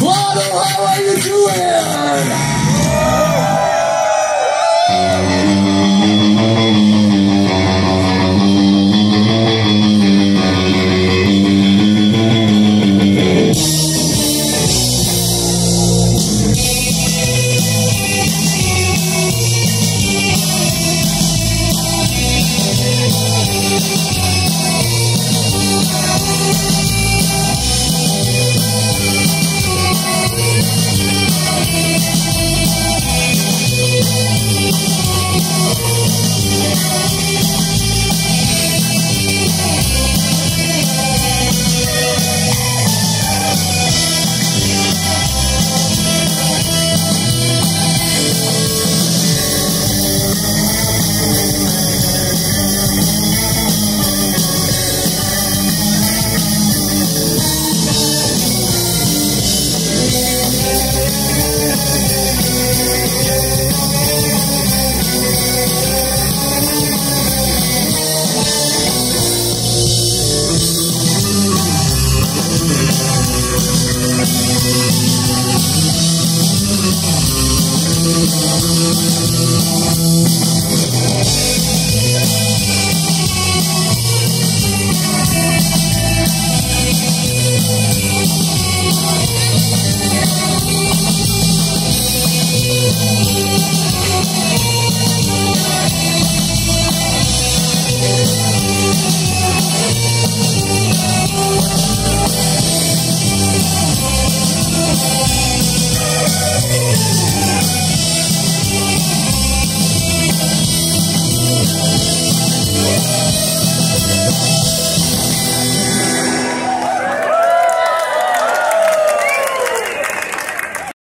Lotto, how are you doing? Thank you.